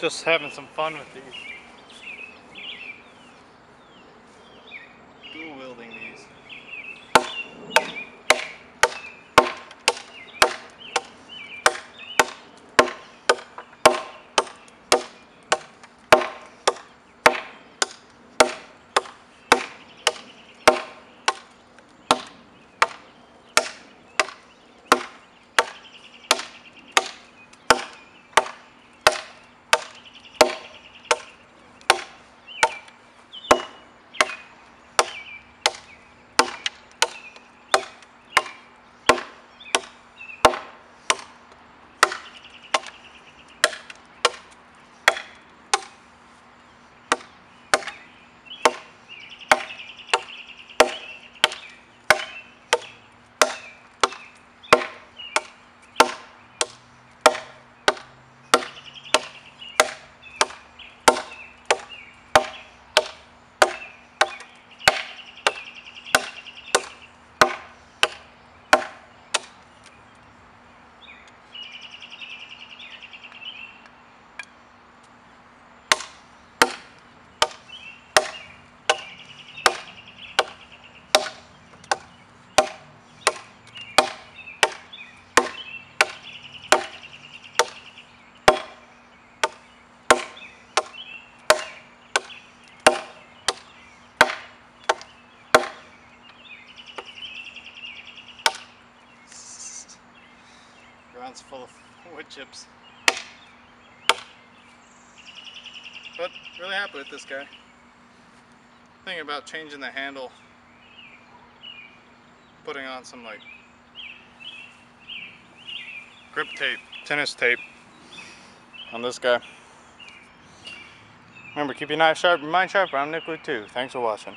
Just having some fun with these. Dual wielding these. Ground's full of wood chips. But really happy with this guy. Thinking about changing the handle. Putting on some like grip tape, tennis tape on this guy. Remember, keep your knife sharp, your mind sharp. I'm Nick Woo too. Thanks for watching.